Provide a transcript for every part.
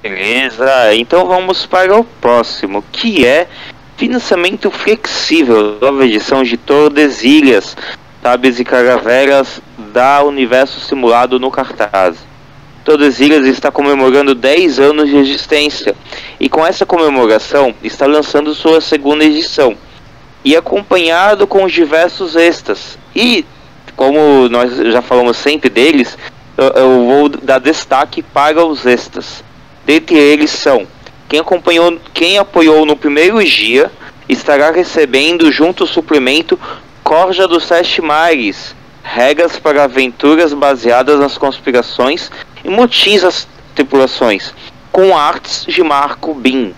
Beleza, então vamos para o próximo, que é financiamento flexível, nova edição de Tordesilhas, Tabes e Caravelas da Universo Simulado no cartaz. Tordesilhas está comemorando 10 anos de existência e com essa comemoração está lançando sua segunda edição e acompanhado com diversos extras. E como nós já falamos sempre deles, eu, eu vou dar destaque para os extras. Dentre eles são quem acompanhou, quem apoiou no primeiro dia estará recebendo junto o suplemento Corja dos Sete Mares, regras para aventuras baseadas nas conspirações e motins das tripulações, com artes de Marco Bin.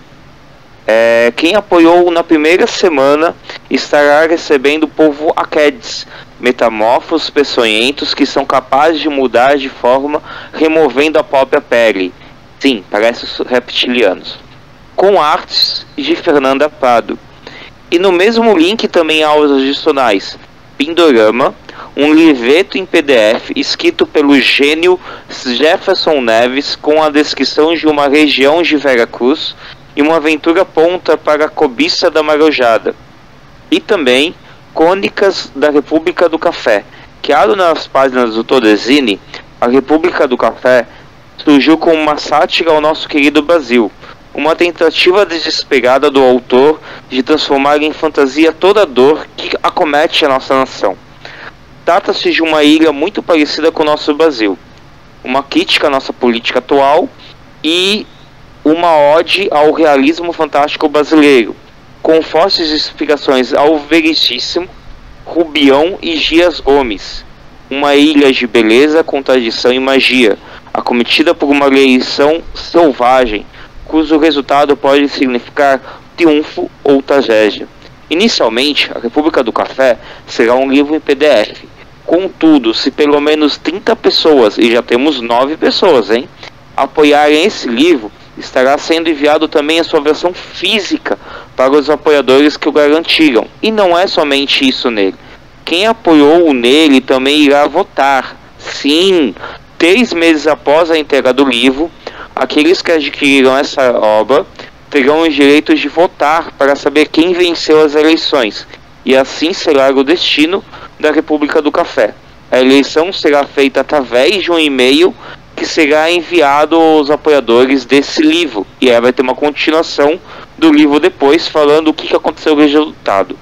É, quem apoiou na primeira semana estará recebendo o povo Akedes, metamorfos peçonhentos que são capazes de mudar de forma removendo a própria pele. Sim, parece os reptilianos. Com artes de Fernanda Prado. E no mesmo link também aulas adicionais. Pindorama, um livreto em PDF escrito pelo gênio Jefferson Neves com a descrição de uma região de Veracruz e uma aventura ponta para a cobiça da marojada. E também Cônicas da República do Café. Criado nas páginas do Todesine, a República do Café surgiu como uma sátira ao nosso querido Brasil, uma tentativa desesperada do autor de transformar em fantasia toda a dor que acomete a nossa nação. Trata-se de uma ilha muito parecida com o nosso Brasil, uma crítica à nossa política atual e uma ode ao realismo fantástico brasileiro, com fortes explicações ao Veríssimo, Rubião e Gias Gomes, uma ilha de beleza com tradição e magia, acometida por uma eleição selvagem, cujo resultado pode significar triunfo ou tragédia. Inicialmente, a República do Café será um livro em PDF. Contudo, se pelo menos 30 pessoas, e já temos 9 pessoas, hein, apoiarem esse livro, estará sendo enviado também a sua versão física para os apoiadores que o garantiram. E não é somente isso nele. Quem apoiou nele também irá votar. Sim, três meses após a entrega do livro, aqueles que adquiriram essa obra terão os direitos de votar para saber quem venceu as eleições. E assim será o destino da República do Café. A eleição será feita através de um e-mail que será enviado aos apoiadores desse livro. E aí vai ter uma continuação do livro depois, falando o que, aconteceu com o resultado.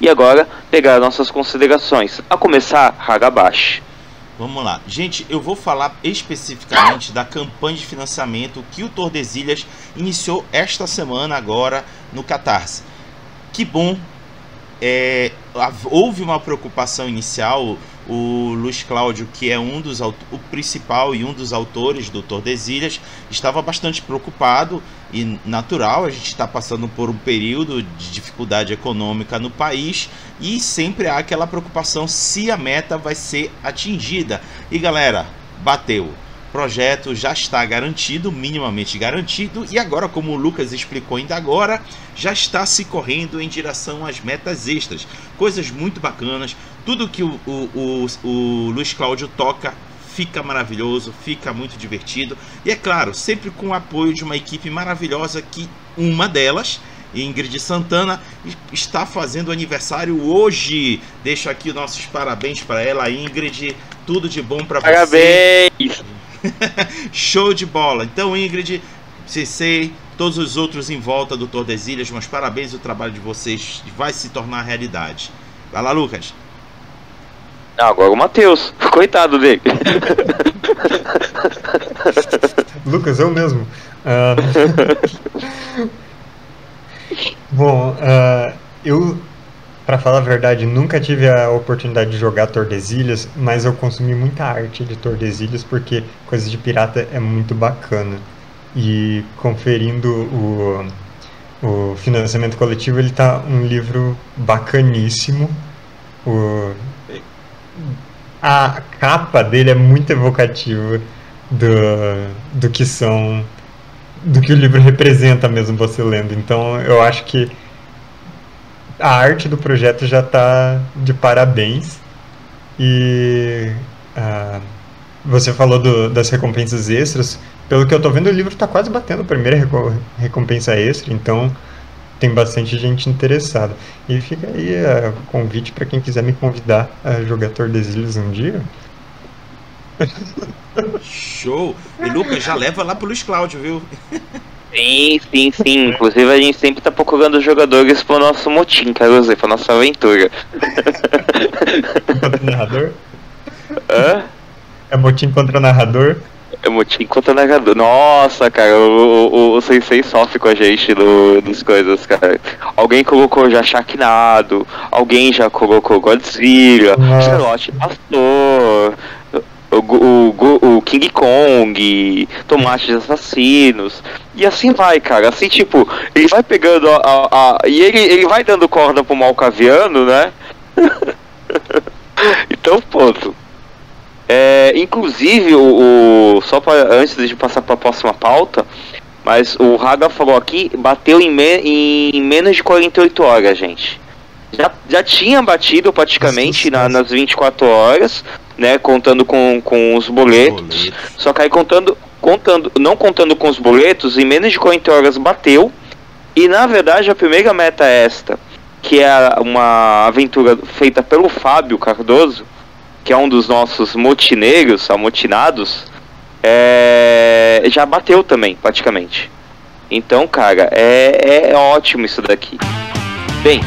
E agora, pegar nossas considerações. A começar, Hagabashi. Vamos lá. Gente, eu vou falar especificamente da campanha de financiamento que o Tordesilhas iniciou esta semana agora no Catarse. Que bom. É, houve uma preocupação inicial o Luiz Cláudio, que é um dos o principal e um dos autores do Tordesilhas, estava bastante preocupado e natural, a gente está passando por um período de dificuldade econômica no país e sempre há aquela preocupação se a meta vai ser atingida. E galera, bateu projeto já está garantido, minimamente garantido, e agora, como o Lucas explicou ainda agora, já está se correndo em direção às metas extras. Coisas muito bacanas, tudo que o, o, o, o Luiz Cláudio toca fica maravilhoso, fica muito divertido, e é claro, sempre com o apoio de uma equipe maravilhosa que uma delas Ingrid Santana está fazendo aniversário hoje. Deixo aqui nossos parabéns para ela, Ingrid. Tudo de bom para você. Parabéns. Show de bola. Então, Ingrid, CC, todos os outros em volta do Tordesilhas, mas parabéns, o trabalho de vocês vai se tornar realidade. Vai lá, Lucas. Não, agora o Matheus. Coitado dele. Lucas, eu mesmo. Uh... Bom, uh, eu para falar a verdade, nunca tive a oportunidade de jogar Tordesilhas, mas eu consumi muita arte de Tordesilhas porque coisa de pirata é muito bacana. E conferindo o, o financiamento coletivo, ele tá um livro bacaníssimo. O, a capa dele é muito evocativa do, do que são do que o livro representa mesmo você lendo. Então eu acho que a arte do projeto já está de parabéns. E uh, você falou do, das recompensas extras. pelo que eu tô vendo, o livro tá quase batendo a primeira reco- recompensa extra, então tem bastante gente interessada. E fica aí é, o convite para quem quiser me convidar a jogar Tordesilhas um dia. Show! E Lucas, já leva lá pro Luiz Cláudio, viu? Sim, sim, sim. Inclusive a gente sempre tá procurando jogadores pro nosso motim, quero dizer, pra nossa aventura. Contra narrador? Hã? É motim contra narrador? É motim contra narrador. Nossa, cara, o, o, o Sensei sofre com a gente no, nas coisas, cara. Alguém colocou já Sharknado, alguém já colocou Godzilla. Celote Pastor, o, o, o King Kong, Tomates Assassinos, e assim vai, cara. Assim, tipo, ele vai pegando a. a- a- e ele, ele vai dando corda pro Malcaviano, né? então, ponto. É, inclusive, o, o- só pra, antes de passar para a próxima pauta, mas o Raga falou aqui, bateu em, me- em menos de 48 horas, gente. Já, já tinha batido praticamente na- nas 24 horas, né? Contando com, com os boletos. Boleto. Só que aí contando, contando, não contando com os boletos, em menos de 40 horas bateu. E na verdade a primeira meta é esta, que é uma aventura feita pelo Fábio Cardoso, que é um dos nossos motineiros, amotinados, é, já bateu também, praticamente. Então, cara, é, é ótimo isso daqui. Bem,